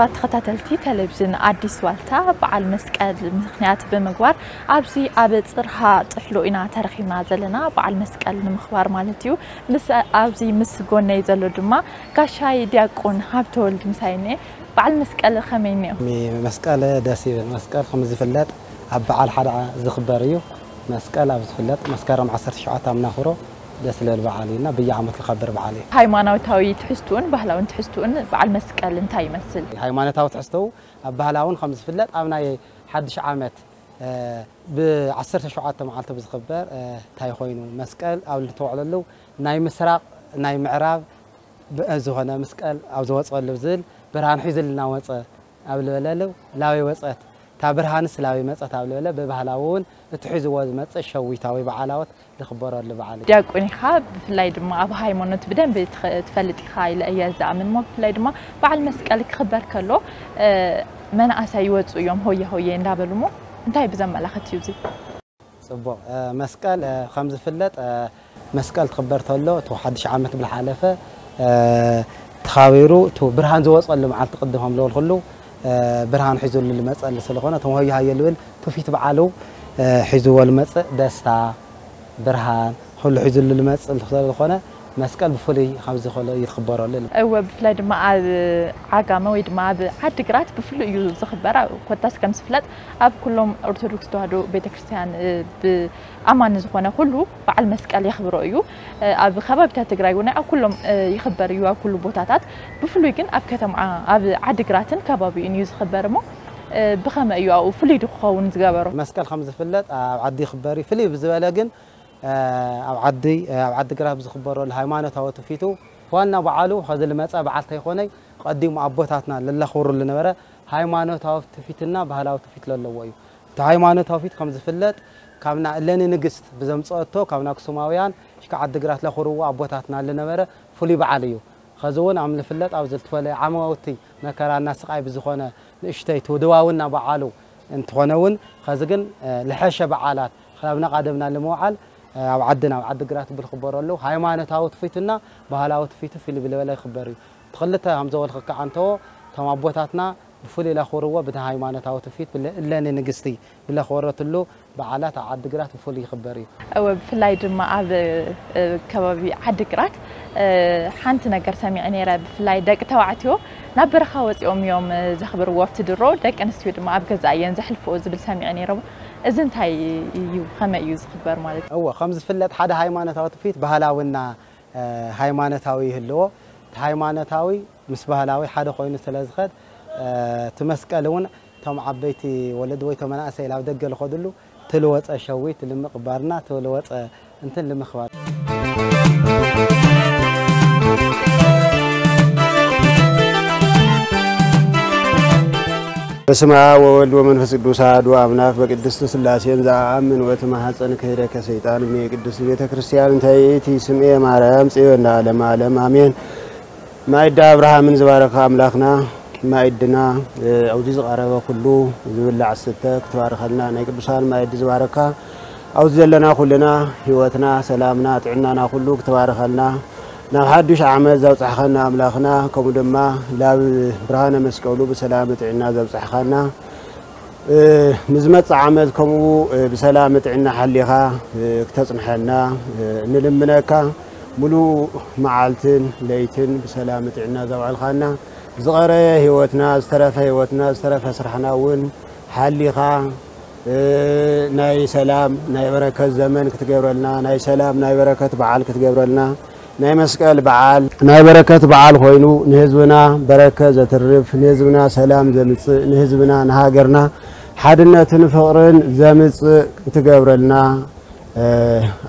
شوات خطاتلتي تلفزيون عديس والتا بعال مسكال مخنيات بمقوار عبزي عبد صرها تحلو إنا ترخي مازلنا بعال مسكال المخوار مالتيو مس عبزي مسقون نيزلو دوما كاشاي دياكون هابتو المسايني بعال مسكال خميني مي مسكال داسي مسكال خمزي فلات عبعال حدعا زخباريو مسكال عبز فلات مسكال رمع سرشعاتا مناخرو دسلل بعالينا بيعمة الخبر بعالي هاي ما نوتاوي تحسون بهلاون تحسون بعد مسكال انت هاي مثل هاي ما نوتاوي تحستو بهلاون خمس فلت أبنا حد شعامت بعصر تشعات معالته خبر تاي خوينو مسكال أو اللي توعللو ناي مسرق ناي معراب بأزوهنا مسكال أو زوات صغل لبزل بران حيزل لنا وطا أو اللي بلالو لاوي وطات تابرهان سلاوي مس تابل له ببهلاون تحيز واز مس الشوي تاوي بعلاوت لخبر اللي بعلاوت داك وني خاب ليد ما أبو هاي منوت بدن بتفلت الخاي لأي زعمن ما فلاي دما بعد لك خبر كله من أسي يوم هوي هوي دابلو مو انتهي بزم على ختيوزي صبوا مسكال خمس فلت مسكال تخبرت له تو حدش عامت بالحالفة تخاويرو تو برهان زوص اللي معلت قدمهم له الخلو برهان حزو للمس اللي سلخونا تم هاي هاي اللي تفيت بعلو حزو المس دستا برهان حل حزو للمس اللي سلخونا مسكال بفلي خبز خلا يخبره لنا أو بفلاد مع عجامة ويد مع عاد قرات بفلو يوز خبرة قطاس كم سفلات أب كلهم أرثوذكس تهدو بيت كريستيان بأمان زخونة كله بعد مسكال يخبره يو أب خبر بتاع تقرأيونة أو كلهم يخبر يو كل بوتاتات بفلو يجن أب كتم أب عاد قراتن كبابي نيوز خبرمو بخمة يو أو فلي دخو ونزقابرو مسكال خمس فلات عادي خبري فلي بزوالا جن آه، أو عدي آه، أو عد جراه بزخبره الهيمنة توتفيتو فأنا بعلو هذا اللي مات أبعد تيخوني قديم عبوتاتنا لله خور اللي نبره هيمنة توتفيتنا بهلاو تفيت لله وياه تهيمنة توتفيت خمس فلات كمنا لين نجست بزمن صوتو كمنا كسوما ويان شك عد جراه له خور وعبوتاتنا اللي نبره فلي بعليو خذون عمل فلات أو زلت ولا عموتي ما كان الناس قاي بزخونه نشتيت ودواونا بعلو انتخونون خذجن آه، لحشة بعالات خلابنا قدمنا لموعل أو عدنا أو عد قرأت بالخبر له هاي ما أنا تاوت فيتنا بهلا تاوت فيت في اللي بالبلاي خبري تخلتها هم زول خك عن تو تما بوتاتنا بفول إلى خروة بده هاي ما أنا تاوت فيت بال إلا إني نجستي بلا خورت له بعلات عد قرأت بفول يخبري أو في اللي جمع هذا كبابي عد قرأت حنتنا قرسامي عنيرة في اللي دك توعتيه نبر خوات يوم زخبر وافتدرو دك أنا سويت ما أبغى زعيان زحل فوز بالسامي عنيرة أزنت هاي يو خمة يوز خبر مالت هو خمس فلت حدا هاي مانة تعطفيت بهلا ونا آه، هاي مانة تاوي هلو هاي مانة تاوي مس بهلاوي حدا خوين سلازخد آه، تمسك ألون تم عبيتي ولد ويتو من أسي لو دقل خدلو تلوت أشويت لمقبرنا تلوت أنت لمخبرنا بسم الله وولد ومنفس قدوس عدو عمناف بقدس سلاسين زا عمن وتمهاتن كهيرك سيطان مي قدس بيتا كريستيان تايتي سمئي مارام سيوان على عالم عمين ما ادى ابراهامن زبارك عملاخنا ما ادنا اوزيز غارغا كلو زبلا عستك توارخلنا ناي قدسان ما ادى زباركا اوزيز لنا كلنا هوتنا سلامنا تعنا نا كلو توارخلنا نحدش عمل زو صحنا أملاخنا كم دما لا برهنا مسكولو بسلامة عنا زو صحنا نزمت عمل كم بسلامة عنا حليها اكتسم حنا نلمناك ملو معالتن ليتن بسلامة عنا زو علخنا زغرة هوتنا استرف هوتنا استرف سرحنا ون حليها ناي سلام ناي بركة زمن كتجبرلنا ناي سلام ناي بركة بعال كتجبرلنا ناي مسكال بعال ناي بركة بعال خوينو نهزبنا بركة زترف نهزبنا سلام زمت نهزبنا نهاجرنا حدنا تنفقرن زمت تجبرلنا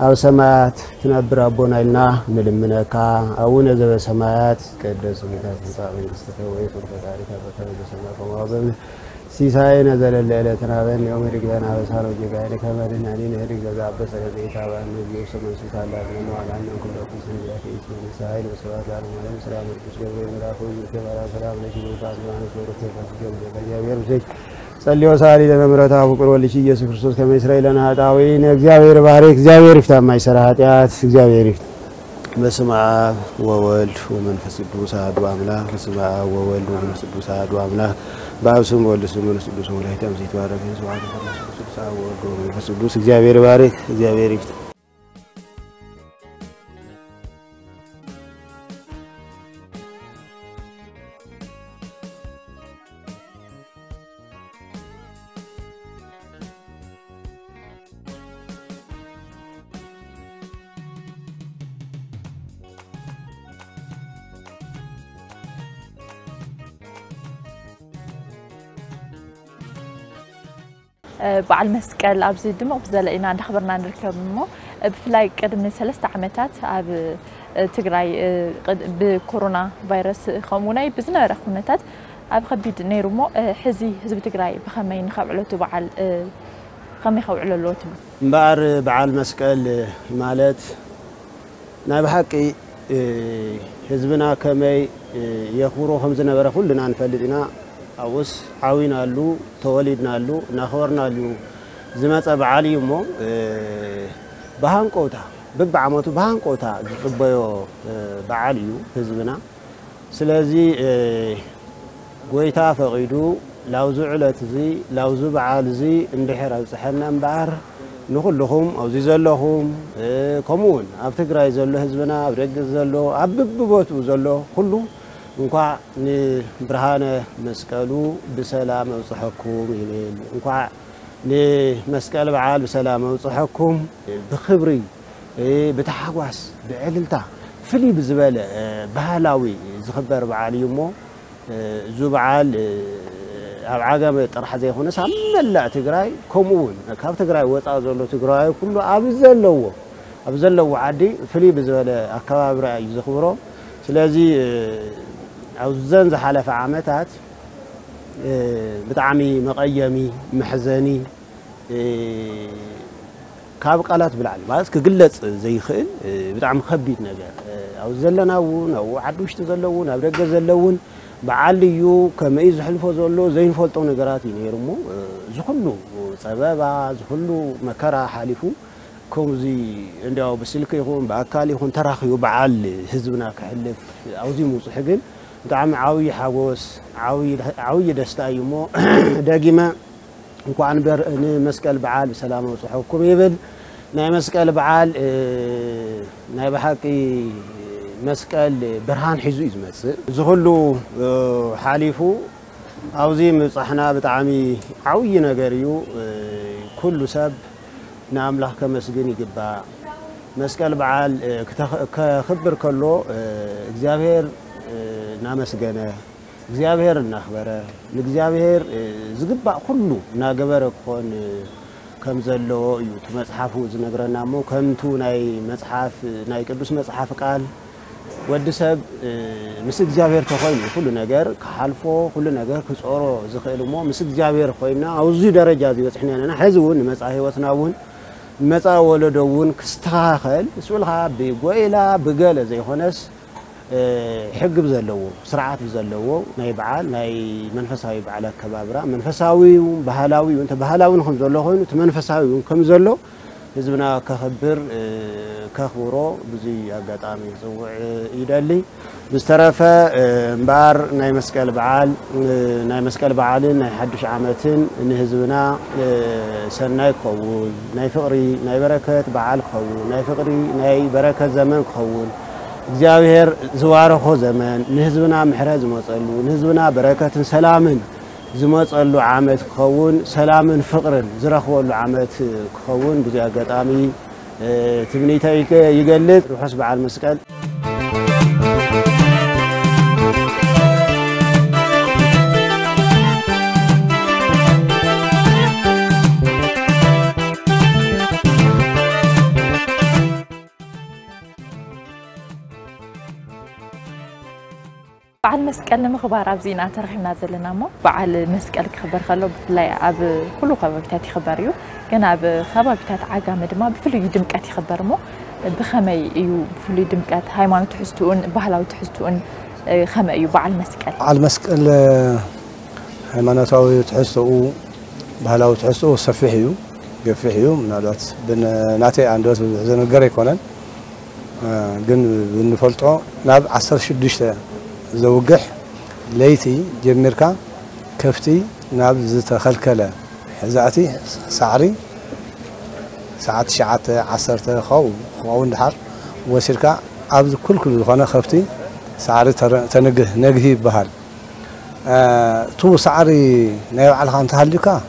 أو سمات تنبر أبونا لنا من منك أو نزب سمات كده سمعت سامي استفوي فرقة تاريخ بتاريخ سمعت ሲሳይ ነዘለለ ዕለትነ ዮም ህድግ ለናበሳነ ወጌጋየነ ከመ ንሕነኒ ንህድግ ለዘአበሰ ለዘኢታበነ እግዚእሱ መንሱት አላዝነ መዋላነ ኩሎ ኩስን ዚያተ ይእቲ ንስሓይ ወስብሐት ለዓለሙ ሰላም ቅዱስ ገብርኤል መልአኩ ዘከበራ ሰላም ለኪ ቦታን ዮሐንስ ወርክ ተፈስገ ለእግዚአብሔር ብሰይ ጸልዮ ሳሊ ለመምረት ፍቁር ወልሽ ኢየሱስ ክርስቶስ ከመ ይስራኤል ለነ ኃጣውኢነ እግዚአብሔር ባሬክ እግዚአብሔር ይፍታ የማይሰራ ኃጢአት እግዚአብሔር ይፍታ። በስመ አብ ወወልድ ወመንፈስ ቅዱስ አሐዱ አምላክ። በስመ አብ ወወልድ ወመንፈስ ቅዱስ አሐዱ አምላክ በአብ ስም በወልድ ስም በመንፈስ ቅዱስ ወላይታም ዘይተባረከ ስብሐት ወወልድ ወመንፈስ ቅዱስ እግዚአብሔር ባርክ እግዚአብሔር ይፍታ። بعل مسكال أبزيد مو بزلا إنا نخبرنا نركب مو بفلاي قد من ثلاث عمتات أب تقرأي قد بكورونا فيروس خامونا بزنا رخونتات أب خبيد نيرو مو حزي حزب تقرأي بخمين خبعلوتو بعل خمي خبعلوتو بعر بعل مسكال مالت نبي حكي حزبنا كمي يخورو خمسة نبرة كلنا نفلدنا ኣውስ ዓዊናሉ ተወሊድናሉ እናኽበርናሉ ዝመፀ በዓል እዩ እሞ ብሃንቆታ በብዓመቱ ብሃንቆታ ዝፅበዮ በዓል እዩ ህዝብና ስለዚ ጎይታ ፈቒዱ ላብዚ ዕለት እዚ ላብዚ በዓል እዚ እንድሕር ኣብፅሐና እምበኣር ንኩልኹም ኣብዚ ዘለኹም ከምኡ ውን ኣብ ትግራይ ዘሎ ህዝብና ኣብ ደጊ ዘሎ ኣብ ብብቦትኡ ዘሎ ኩሉ እንኳ ንብርሃነ መስቀሉ ብሰላም ኣብፅሐኩም ይብል እንኳ ንመስቀል በዓል ብሰላም ኣብፅሐኩም ብክብሪ ብተሓጓስ ብዕልልታ ፍልይ ብዝበለ ባህላዊ ዝኽበር በዓል እዩ እሞ እዚ በዓል ኣብ ዓጋመ ጥራሕ ዘይኮነስ ኣብ መላእ ትግራይ ከምኡ ውን ካብ ትግራይ ወፃእ ዘሎ ትግራይ ኩሉ ኣብ ዘለዎ ኣብ ዘለዎ ዓዲ ፍልይ ብዝበለ ኣከባብራ እዩ ዘኽብሮ ስለዚ ኣብዘን ዝሓለፈ ዓመታት ብጣዕሚ መቐየሚ መሕዘኒ ካብ ቃላት ብላዕሊ ማለት ክግለፅ ዘይኽእል ብጣዕሚ ከቢድ ነገር ኣብ ዘለና እውን ኣብኡ ዓዲ ውሽጢ ዘለውን ኣብ ደገ ዘለውን በዓል እዩ ከመይ ዝሕልፎ ዘሎ ዘይንፈልጦ ነገራት እዩ ነይሩ እሞ ዝኩሉ ፀበባ ዝኩሉ መከራ ሓሊፉ ከምዚ እንዲያው ብስልኪ ይኹን ብኣካል ይኹን ተራኪቡ በዓል ህዝብና ክሕልፍ ኣብዙይ ምውፅሒ ግን دعم عوي حاوس عوي عوي دستايمو داقيما نكون بر نمسك البعال بسلامة وصحة وكم يبل نمسك البعال اه، نبحكي مسك البرهان حزو إزمس زهلو اه، حليفو عوزي مصحنا بتعامي عوي نجاريو كل اه، سب نعمله كمسجني جبا مسك البعال كخبر كله إجابير እናመስገነ እግዚአብሔር እናኽበረ ንእግዚአብሔር ዝግባእ ኩሉ እናገበረ ክኾን ከም ዘለዎ እዩ እቲ መፅሓፉ ዝነግረና እሞ ከምቲ ናይ መፅሓፍ ናይ ቅዱስ መፅሓፍ ቃል ወዲ ሰብ ምስ እግዚኣብሔር ተኮይኑ ኩሉ ነገር ክሓልፎ ኩሉ ነገር ክፀሮ ዝኽእል እሞ ምስ እግዚኣብሔር ኮይና ኣብዙ ደረጃ ዝበፅሕና ኣለና ሕዚ እውን ንመፃ ሂወትና እውን መፃ ወለዶ እውን ክስተኻኸል ስዑልካ ብጎይላ ብገለ ዘይኮነስ حقب زلو سرعات زلو ناي بعال ناي منفساوي بعال كبابرا منفساوي بهالاوي وانت بهالاوي نخم زلو هون انت منفساوي ونكم زلو هزبنا كخبر كخورو بزي اقاطامي زوع ايدالي بسترافة مبار ناي مسكال بعال ناي مسكال بعال ناي حدش عامتين ان هزبنا سن ناي قوون ناي فقري ناي بركة بعال قوون ناي فقري ناي بركة زمن قوون እግዚኣብሔር ዝባረኾ ዘመን ንህዝብና ምሕረት ዝመፀሉ ንህዝብና በረከትን ሰላምን ዝመፀሉ ዓመት ክኸውን ሰላምን ፍቕርን ዝረኽበሉ ዓመት ክኸውን ብዙ ኣጋጣሚ ትምኒተ ይገልጽ ርሑስ በዓል መስቀል مسكال مخبار ابزينا ترحمنا زلنا مو بعل مسكال خبر خلو بفلاي اب كلو خبكتات خبر يو كان اب خبكتات عقا مدما بفلو يدمكات خبر مو بخمي يو بفلو يدمكات هاي ما تحستون بحلا وتحستون خمي يو بعل مسكال على مسكال هاي ما نتاو تحستو بحلا وتحستو صفيح يو قفيح يو من الوقت بن ناتي عندوات زنقري كونان آه جن بنفلتو ناب عصر شدشتا زوجح ليتي جمركا كفتي ناب زت خلكلا حزعتي سعري ساعات شعات عصرت خو خو اندحر وسركا عبد كل كل خنا خفتي سعري تر تنجه نجهي بهال تو سعري نيب على خان تهلكا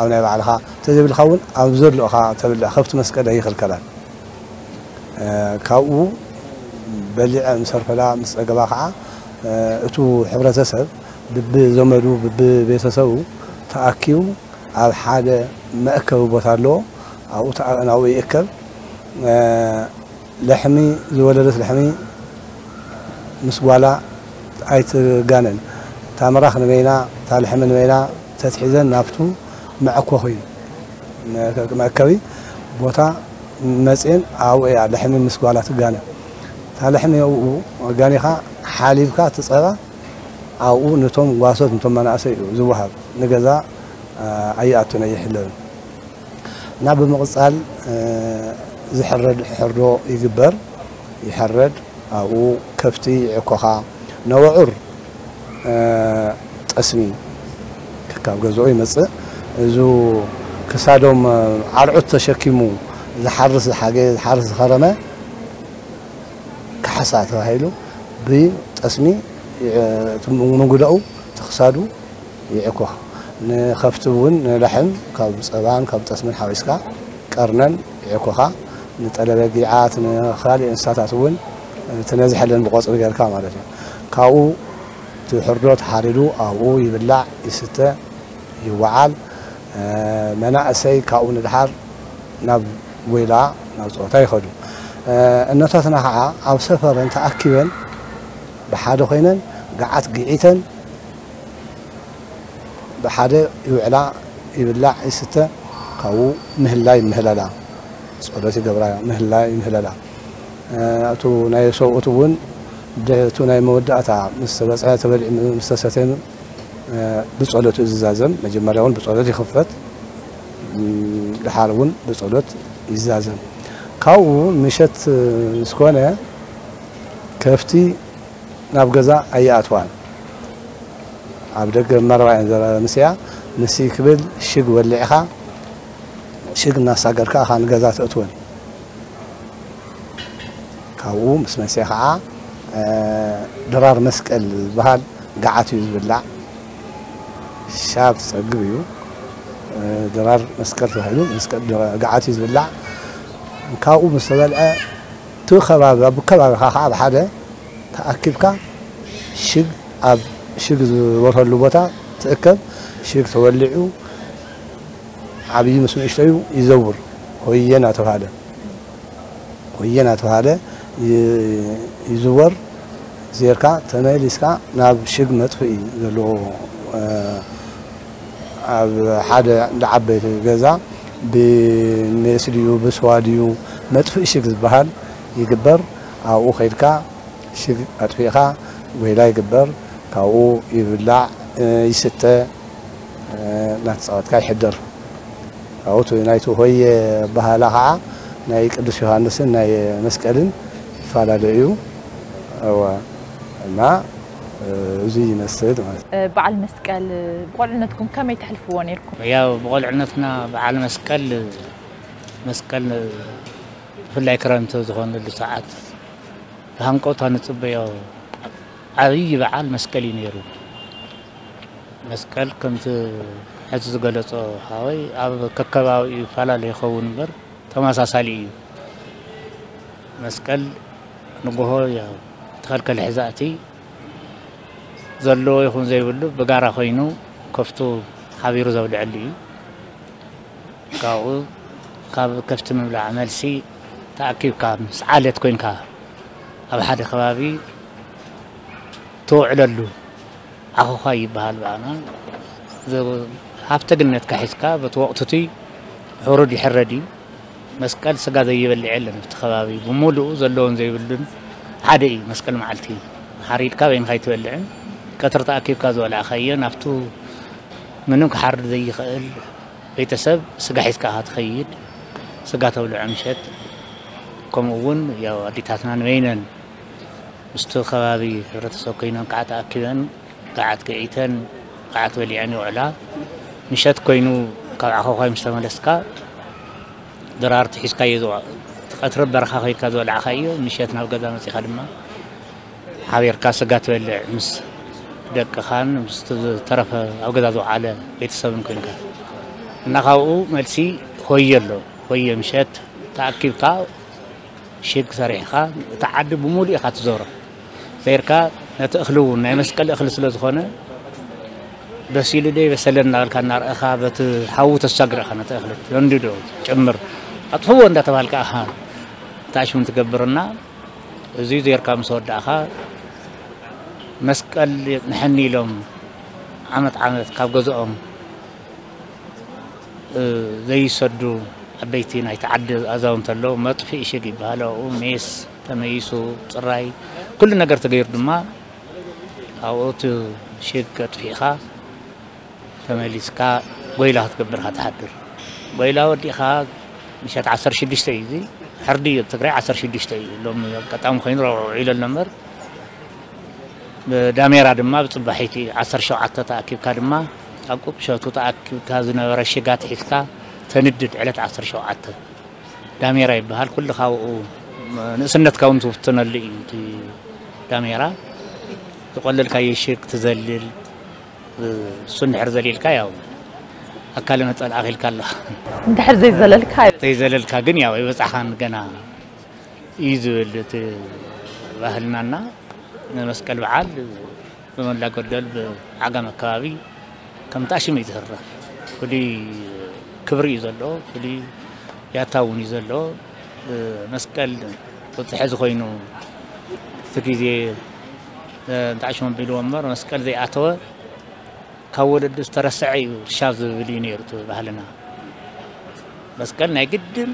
أو نيب على خا تجيب الخون أو له خا تبلع خفت مسكده هي خلكلا آه كاو بلع مسرفلا مسقبا خا እቲ ሕብረተሰብ ብብዘመዱ ብቤተሰቡ ተኣኪቡ ኣብ ሓደ መእከቢ ቦታ ኣለዎ ኣብኡ ናብኡ ይእከብ ልሕሚ ዝወለደት ልሕሚ ምስ ጓላ ኣይትጋነን እታ ምራኽ ንበይና እታ ልሕሚ ንበይና ተትሒዘን ናብቱ መዕኮ ኮይኑ መእከቢ ቦታ መፅን ኣብኡ እያ ልሕሚ ምስ ጓላ ትጋነ እታ ልሕሚ ኣብኡ ጋኒኻ حاليفك تصغى أو نتوم واسط نتوم أنا أسي زوهاب نجزا أي أتونا يحلون نبي مقصال يحرد حرو يكبر يحرد أو كفتي عكها نوعر أسمي كاب جزوي مثلا زو كسادهم عرعت شكيمو زحرس حاجة زحرس خرمة كحسات وهايلو ብጠስሚ ምጉልኡ ትክሳዱ ይዕኮ ንከፍቲ እውን ንላሕም ካብ ፀባን ካብ ጠስምን ሓዊስካ ቀርነን ይዕኮኻ ንጠለበጊዓት ንካሊእ እንስሳታት እውን ትነዝሐለን ብቆፅሪ ጌርካ ማለት እዩ ካብኡ ትሕርዶ ተሓሪዱ ኣብኡ ይብላዕ ይስተ ይወዓል መናእሰይ ካብኡ ንድሓር ናብ ወይላ ናብ ፀወታ ይኸዱ እነታትና ከዓ ኣብ ሰፈረን ተኣኪበን بحاده خينا قعت قعيتا بحاده يعلى يبلع ستة قو مهلا مهللا صلاتي قبرايا مهلا مهللا آه، اتو ناي سو اتوون دهتو ناي مودة اتا مستبسعي تبلع مستساتين آه، بصلوت ازازم مجمريون بصلوت يخفت لحالون بصلوت ازازم قو مشت آه، سكونة كفتي ناب جزا أي أتوان عبدك مروا عند المسيا نسيك بال شق والعها شق الناس أجر كاها عن أتوان كوم اسمه سيخا درار مسك البهال قعدت يزب اللع شاب سقبيو درار مسكت هلو مسك قعدت يزب اللع كوم مستدل تو خبر بكبر خا هذا ተኣኪብካ ሽግ ኣብ ሽግ ዝበርተሉ ቦታ ትእከብ ሽግ ተወሊዑ ዓብይ ምስ ንእሽተዩ ይዘውር ሆየና ተባሃለ ሆየና ተባሃለ ይዝወር ዜርካ ተመሊስካ ናብ ሽግ መጥፍኢ ዘለዎ ኣብ ሓደ ዓበይቲ ገዛ ብሜስ ድዩ ብስዋ ድዩ መጥፍኢ ሽግ ዝበሃል ይግበር ኣብኡ ከይድካ شيف أتفيقا ويلا يقدر كاو يبلع آه، يستة اه كاي حدر كاو تو نايتو هوي آه، بها لاقعة ناي قدس يوهانسن ناي آه، مسكالن فالا دعيو او ما زي يمثل بعل مسكال بقول عندكم كم يتحلفون لكم؟ يا بقول عندنا بعل مسكال مسكال في الاكرام تو زغون للساعات ብሃንቀውታ ንፅበዮ ዓብይ በዓል መስቀል እዩ ነይሩ መስቀል ከምቲ ሕዚ ዝገለፆ ሓወይ ኣብ ከከባቢኡ ይፈላለ ይኸውን እምበር ተመሳሳሊ እዩ መስቀል ንግሆ ያው ተኸልከለ ሕዛእቲ ዘለዎ ይኹን ዘይብሉ ብጋራ ኮይኑ ከፍቱ ሓቢሩ ዘብልዐሉ እዩ ካብኡ ካብ ከፍቲ ምብላዕ መልሲ ተኣኪብካ ምስ ዓለት ኮንካ أبو حد خبابي تو علالو أخو خاي بحال بعنا ذو هفتا قلنات كحسكا بتو وقتتي حردي حردي مسكال سقا ذي يبلي علن في خبابي بمولو زلون زي بلن عادي مسكال معلتي حريد كابين خاي تولعن كترتا أكيب كازو على خيي نفتو منوك حرد ذي يخيل بيتسب سقا حسكا هاتخيل سقا تولع مشات كم أون يا اللي تاتنا وينن استاذ خبابي حرت سوقينا قعدت اكدا قعدت كعيتا قعدت وليعني وعلا نشات كوينو قال اخو خاي مستمع لسكا درار تحس كايدو تقترب برخا خاي كادو العا خايو نشات نلقى دا نصي خدمة حاضر كاسة قات ولع مس دك خان مس طرف او قدا دو على بيت السابن كوينكا نخاو مالسي خوير له خوير مشات تاكد كا شيك صريحا تعدي بمولي خاتزوره ዘይርካ ነቲ እኽሊ እውን ናይ መስቀል እኽሊ ስለ ዝኾነ ደስ ኢሉ ደ ይበሰለን እናበልካ እናርአኻ በቲ ሓዊ ተሳግረኻ ነቲ እኽሊ ለንዲዶ ጭምር ኣጥፍዎ እንዳተባሃልካ ኣኻ ተኣሽም ትገብርና እዚ ዘይርካ ምስ ወዳእኻ መስቀል ንሕኒ ኢሎም ዓመት ዓመት ካብ ገዝኦም ዘይሰዱ ዓበይቲ ናይቲ ዓዲ ኣዛውንተ ኣለዉ መጥፊ እሽግ ይበሃል ኣብኡ ሜስ ተመይሱ ፅራይ كل ነገር ተገይሩ ድማ ኣብኦት ሸግ ኣጥፊእኻ ተመሊስካ ጎይላ ክትገብር ኢኻ ትሓድር ጎይላ ወዲእኻ ምሸት 16 እዩ እዚ ሕርዲ እዩ ትግራይ 16 እዩ ሎም ኣጋጣሚ ኮይኑ ረብዑ ኢሎ ነበር ዳሜራ ድማ ብፅባሒት 17 ተኣኪብካ ድማ ኣብ ቁብ ሸቱ ተኣኪብካ ዝነበረ ሽጋት ሒዝካ ተንድድ ዕለት 17 ዳሜራ ይበሃል ኩልኻ ኣብኡ ንእስነትካ እውን ትውትነሉ እዩ كاميرا تقلل كاي شرك تزلل سن حر زليل كاي او اكلنا طلع غير كلا انت حر زي زلل كاي زي زلل كا غنيا وي بصحان غنا يزول ت اهلنا نا نمسكل بعال بمن لا قدل بعقم كابي كم تاشي ميزهر كلي كبر يزلو كلي ياتاون يزلو مسكل تحز ግዜ ዳዕሽሞን ቢልዎ እምበር መስቀል ዘይኣተወ ካብ ወለዱ ዝተረስዐ እዩ ርሻ ዝብል እዩ ነይሩ ባህልና መስቀል ናይ ግድን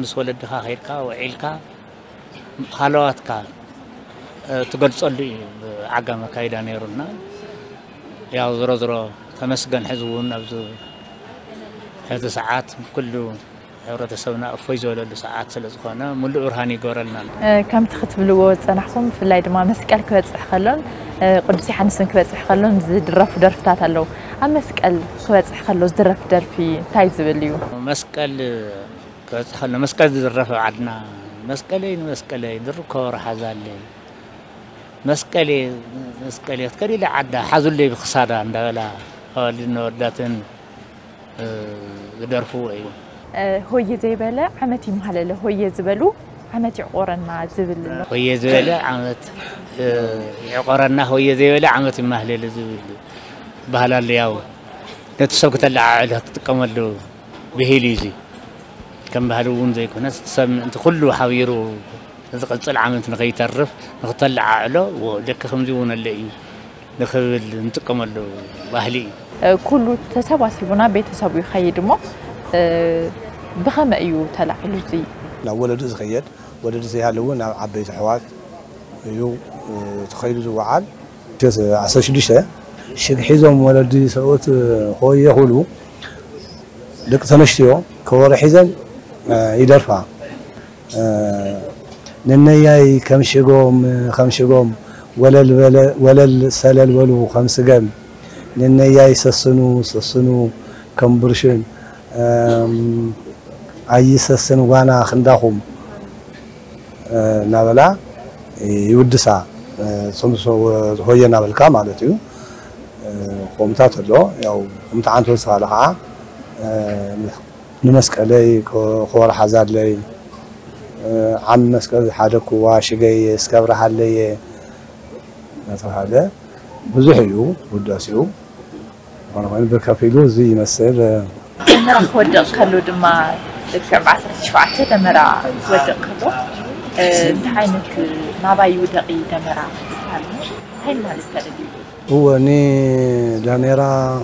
ምስ ወለድካ ከይድካ ውዒልካ ሃለዋትካ ትገልፀሉ እዩ ብዓጋመ ካይዳ ነይሩና ያው ዝሮዝሮ ተመስገን ሕዚ እውን ኣብዚ ሕዚ ሰዓት ኩሉ ሕብረተሰብና እፎይ ዝበለሉ ሰዓት ስለ ዝኾነ ሙሉእ ብርሃን ይገብረልና ከምቲ ክትብልዎ ፀናሕኩም ብፍላይ ድማ መስቀል ክበፅሕ ከሎን ቅዱስ ዮሓንስን ክበፅሕ ከሎን ዝድረፉ ደርፍታት ኣለው ኣብ መስቀል ክበፅሕ ከሎ ዝድረፍ ደርፊ እንታይ ዝብል እዩ መስቀል ክበፅሕ ከሎ መስቀል ዝድረፍ ኣብ ዓድና መስቀለይ ንመስቀለይ ዝርከቦ ረሓዛለይ መስቀሌ መስቀሌ ከሊላ ዓዳ ሓዙለይ ብክሳዳ እንዳበላ ኣዋልድን ኣወዳትን ዝደርፍዎ እዩ ሆየ ዘይበለ ዓመት ይመሃለለ ሆየ ዝበሉ ዓመት ይዕቆረና ዝብል ኣሎ ሆየ ዝበለ ዓመት ይዕቆረና ሆየ ዘይበለ ዓመት ይመሃለለ ዝብል ባህል ኣሎ ያው ነቲ ሰብ ክተለዓዕል ክትጥቀመሉ ብሂል እዩ እዙ ከም ባህል እውን ዘይኮነስ ሰብ ምእንቲ ኩሉ ሓቢሩ ዝቕፅል ዓመት ንኸይተርፍ ንክተለዓዕሎ ደቂ ከምዚ እውን ኣለ እዩ ንክብል ንጥቀመሉ ባህሊ እዩ ኩሉ ተሰባሲቡና ቤተሰቡ ይኸይድ እሞ أه، بخم أيو تلع لا الأول لوز غيّد ولد زي هالون نعم، عبي حوات يو أه، تخيل زو عال جز شو ليش شق حزم ولد سوت خوي أه، يهولو دك ثمشتيو كور حزم يدرفع نني جاي كم شقوم خمس شقوم ولا ولا ولا سلل ولو خمس جم نني جاي سسنو سسنو كم برشين ኣይሰስን ዋና ክንዳኹም እናበላ ይውድሳ ፅምሶ ሆየ እናበልካ ማለት እዩ ከምታት ኣሎ ያው ከምቲ ዓንቲ ወስኻለ ከዓ ንመስቀለይ ክወርሓ ዛለይ ዓብ መስቀል ዝሓደኩዋ ሽገየ ስከብረሓለየ እናተባሃለ ብዙሕ እዩ ውዳሴኡ ብከፊሉ እዚ ይመስል دمرا كودق خلو دما دكتور بعثر شفعته دمرا كودق خلو انتحينك ما بايودقي دمرا هين ما لستردي هو ني دمرا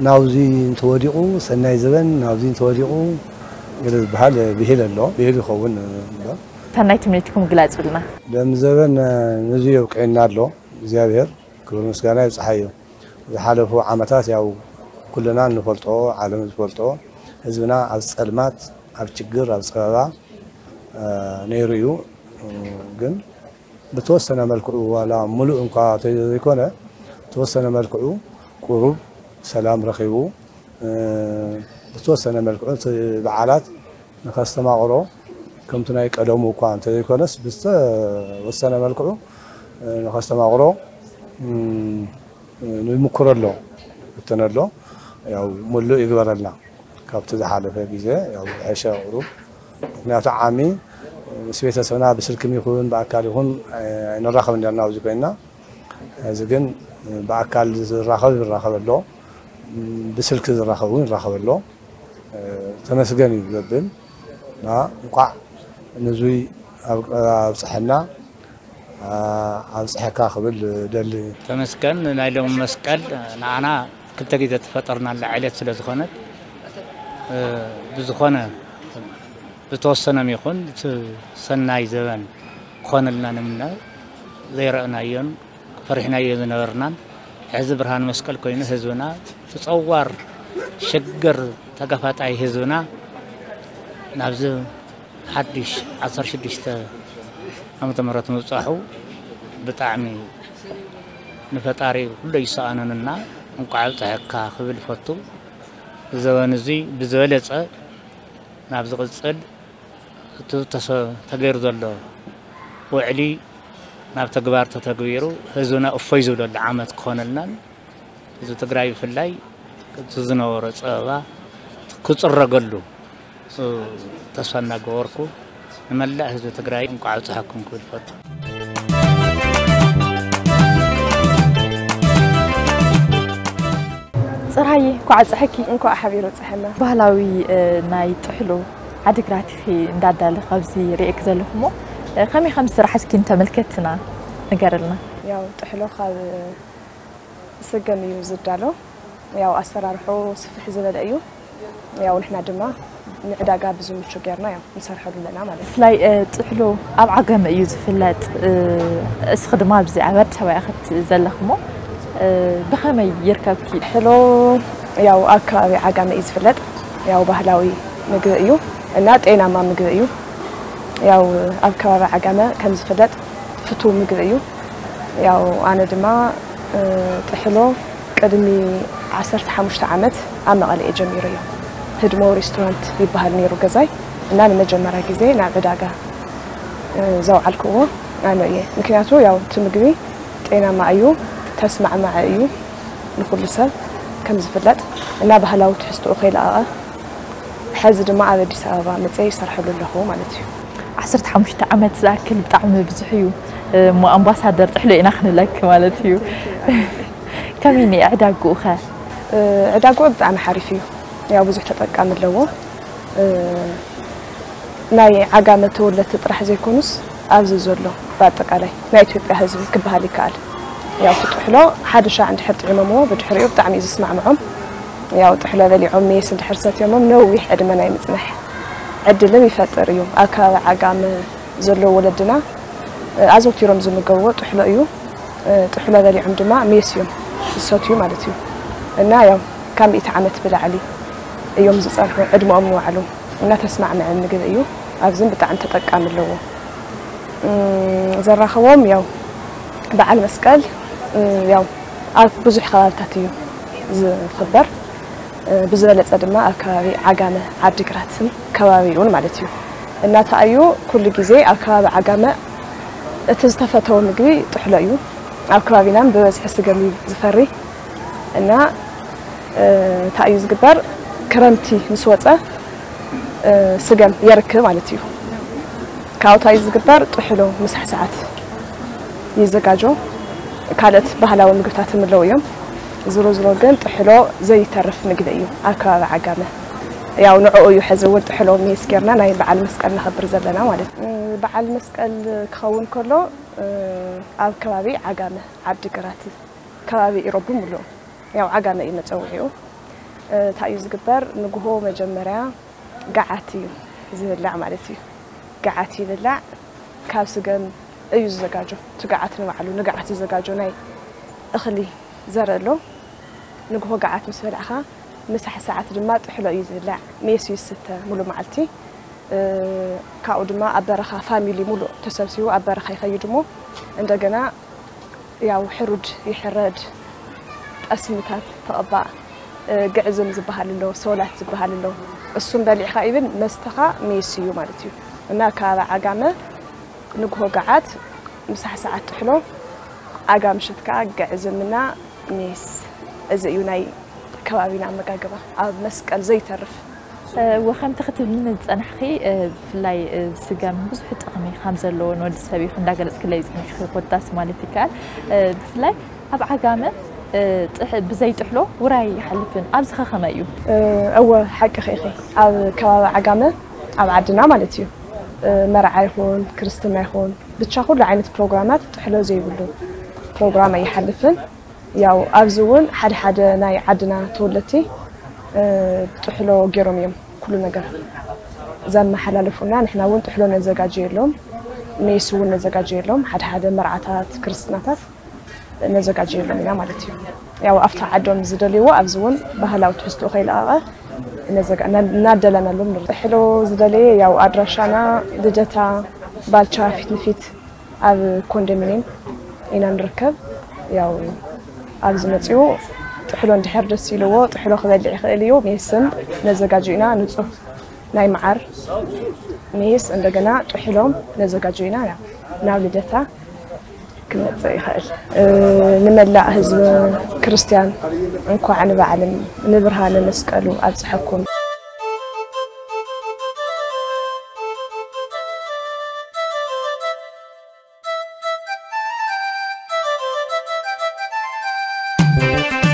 ناوزي انتودقو سناي زبن ناوزي انتودقو قال بحال بهيل الله بهيل يخون ሰናይ ትምኒትኩም ግላፅ ብልና ደም ዘበን ንዙ የብቅዕና ኣሎ እግዚኣብሔር ክብር ምስጋና ይብፅሓ እዩ ዝሓለፉ ዓመታት ያው ኩለና እንፈልጦ ዓለም ዝፈልጦ ህዝብና ኣብ ፀልማት ኣብ ችግር ኣብ ፀበባ ነይሩ እዩ ግን ብተወሰነ መልክዑ ዋላ ሙሉእ እንኳ ዘይኮነ ተወሰነ መልክዑ ቁሩብ ሰላም ረኺቡ ብተወሰነ መልክዑ በዓላት ንከስተማቕሮ ከምቲ ናይ ቀደሙ እኳ እንተዘይኮነስ ብዝተወሰነ መልክዑ ንከስተማቕሮ ንሙክረሎ ብትነሎ ያው ሙሉ ይግበረልና ካብቲ ዝሓለፈ ግዜ ያው ዝሐሸ ቁሩ ምክንያቱ ዓሚ ምስ ቤተሰብና ብስልክም ይኹን ብኣካል ይኹን ኣይንራኸብ ነርና ኣብዚ ኮይንና እዚ ግን ብኣካል ዝራኸብ ይራኸብ ኣሎ ብስልኪ ዝራኸብ እውን ይራኸብ ኣሎ ተመስገን እዩ ዘብል እንኳዕ ንዙይ ኣብፅሐና ኣብፅሐካ ክብል ደሊ ተመስገን ናይሎም መስቀል ንዓና ክልተ ግዜ ተፈጠርና ኣላ ዕልየት ስለ ዝኾነት ብዝኾነ ብተወሰኖም ይኹን እቲ ሰናይ ዘበን ክኾነልና ንምና ዘይረአናዮን ፈሪሕናዮ ዝነበርናን ሕዚ ብርሃን መስቀል ኮይኑ ህዝብና ትፀዋር ሽግር ተጋፋጣይ ህዝብና ናብዚ ሓድሽ 16 ዓመተ ምህረት ምብፃሑ ብጣዕሚ ንፈጣሪ ኩሉ ይሰኣነንና ምቁዓብ ፀሕካ ክብል ይፈቱ ዘበን እዚ ብዝበለፀ ናብ ዝቕፅል እቲ ተገይሩ ዘሎ ውዕሊ ናብ ተግባር ተተግቢሩ ህዝብና እፎይ ዝብለሉ ዓመት ክኾነልናን ህዝቢ ትግራይ ብፍላይ እቲ ዝነበሮ ፀበባ ክፅረገሉ ተስፋ እናገበርኩ ንመላእ ህዝቢ ትግራይ እንቋዕ ፀሓኩም ክብል ይፈቱ صراحي كوع صحكي انكو احبيرو صحنا بهلاوي ناي طحلو عادي كراتي في نداد الخبزي ريك زلفمو خمي خمس راح اسكي انت ملكتنا نقر لنا ياو طحلو خاد سجن يوزدالو ياو اسرارحو صفح زلال ايو ياو نحنا دما نعداقا بزوم شكرنا ياو نسرحو لنا مالي فلاي طحلو ابعقم يوزف اللات اسخدمها بزي عبرتها واخد زلخمو ብኸመይ ይርከብ ሕሎ ያው ኣብ ከባቢ ዓጋመ እዩ ዝፍለጥ ያው ባህላዊ ምግቢ እዩ እና ጤናማ ምግቢ እዩ ያው ኣብ ከባቢ ዓጋመ ከም ዝፍለጥ ፍቱው ምግቢ እዩ ያው ኣነ ድማ ጥሕሎ ቅድሚ 15 ዓመት ኣብ መቐለ እየ ጀሚሩ እዮ ህድሞ ሬስቶራንት ይበሃል ነይሩ ገዛይ እና ንመጀመርያ ግዜ ናብ ዕዳጋ ዘውዓልክዎ ኣነ እየ ምክንያቱ ያው እቲ ምግቢ ጤናማ እዩ تسمع مع أيو نقول لسه كم زفلت أنا بهلاو وتحست أخيل آه حزر ما على دي سبعة متي صار حلو له ما نتيو عصرت حمش تعمت ذاكل بتعمل بزحيو مو أم بس هدرت إن أخن لك ما نتيو كم يعني عدا جوخة أه، عدا جو بتعم حرفيو يا أبو زحت أتوقع من لو أه، ناي عجامة تولت تطرح زي كونس أفزز له بعد تقالي ما يتوب حزب كبهالي كالي ياو تطحلو حد شاع عند حد عمامو بتحريو بتعمي يسمع معهم ياو تحلو ذلي عمي سند حرسات يومهم نوي حد ما نايم تسمح عد لم يفطر يوم أكل عقام زلو ولدنا آه، أزوج يوم زم جوا تحلو يوم آه، تحلو ذلي عمد ما ميس يوم الصوت يوم على تيوم النايم كم يتعمت بلا علي يوم زصار عد ما أمي وعلو ونا تسمع مع النجد يوم أفزم بتعم تتكامل لو زرخوهم ياو بعد المسكال ያው ብዙሕ ከባብታት እዩ ዝኽበር ብዝበለፀ ድማ ኣብ ከባቢ ዓጋመ ዓዲግራትን ከባቢኡን ማለት እዩ እናተኣዩ ኩሉ ግዜ ኣብ ከባቢ ዓጋመ እቲ ዝተፈተወ ምግቢ ጥሕሎ እዩ ኣብ ከባቢናን ብበዝሒ ስገም ዝፈሪ እና እንታይ እዩ ዝግበር ክረምቲ ምስ ወፀ ስገም የርክብ ማለት እዩ ካብኡ እንታይ እዩ ዝግበር ጥሕሎ ምስሕ ሰዓት ይዘጋጆ كانت بهلا ومقطعات ملو يوم زرو زرو قلت حلو زي ترف مقديو أكل على عجمة يا ونوعه يحزون حلو ميسكرنا ناي بعد المسكن لها برزلنا ولد بعد المسكن كخون كله أكلابي عجمة عبد كراتي كلابي يربو ملو يا عجمة إما توعيو تعيز قبر نجهو مجمرة قعتي زي اللع مالتي قعتي للع كابس أي زجاجو تقعتني معلو نقعت زجاجو ناي أخلي زرلو نقوه قعت مسفر أخا مسح ساعة دمات حلو أي زلع ميسوي ستة ملو معلتي كاو دما أبرخا فاميلي ملو تسمسيو أبرخا يخيجمو عند جنا ياو حرد يحرد أسمتات فأبا قعزم زبهال له سولات زبهال له السنبالي خايبن مستخا ميسيو مالتيو هناك هذا عقامه نقهو قعات مسح ساعات حلو أقام شتكا قعزمنا ميس أزي يوناي كوابينا مقاقبة أو مسك الزي ترف وخام تختب من الزنحخي في اللي سيقام بزو حتى قمي خامزة اللون ودي السابي خنداق الاسك اللي يزنحخي قداس مالفكال في اللي أبع أقامة بزي تحلو وراي حلفن أبزخ خمايو أول حق خيخي أبع أقامة أبع عدنا مالتيو مرعي يكون كريستنا يكون بتشاخد لعينة بروغرامات تحلو زي يقولوا بروغرام يحلفن ياو أبزون حد حد ناي عدنا تولتي تحلو جيروميوم كل نجار زي ما حلفونا نحنا وين تحلو نزجا جيلهم نيسون نزجا جيلهم حد حد مرعتات كريستناتا نزجا جيلهم يا مالتي ياو أفتح عدهم زدلي وأبزون بهلا وتحسلو خيل آخر نزق أنا نادل أنا لمر حلو زدلي يا وأدرش أنا دجتا بالشا في نفيت على كوندمينيم إن نركب يا وأزمتيو حلو عند حرد السيلو حلو خذ اللي خذ نزق جينا نتوه ناي معر ميس عند جنا حلو نزق جينا يا ناوي دجتا ክመፅእ ይኽእል ንመላእ ህዝቢ ክርስቲያን እንኳዕ ንባዕልን ንብርሃነ መስቀሉ ኣብፅሐኩም thank you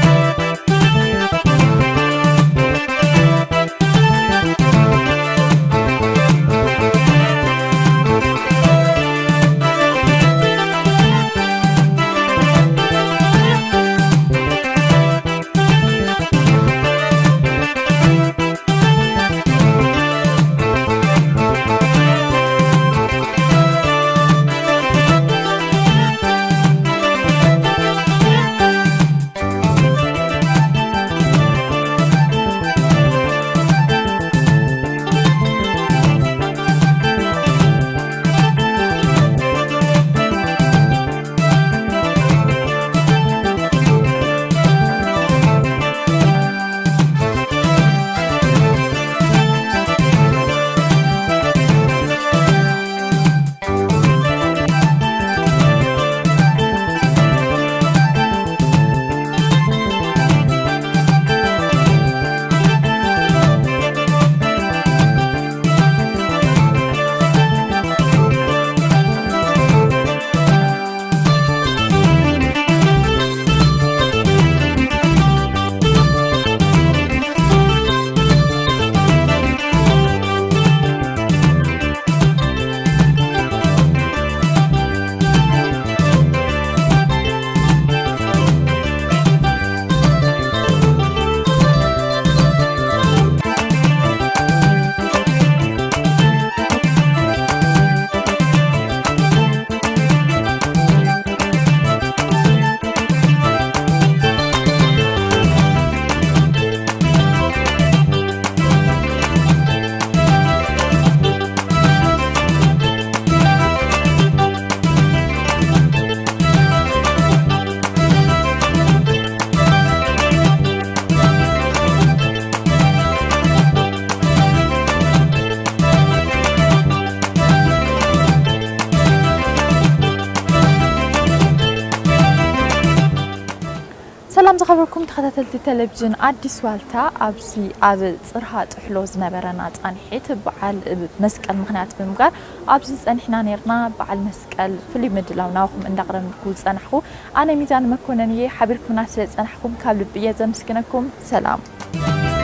تلفزيون عديس والتا أبزي أبز رهات حلوز نبرنات أنحيت بعل مسكال مخنات بمقار أبزيز أنحنا نيرنا بعل مسكال فلي مدلاو ناوخم اندقرن نقول زنحو أنا ميزان مكونني حبيركم ناس لزنحكم كابل بيا زمسكنكم سلام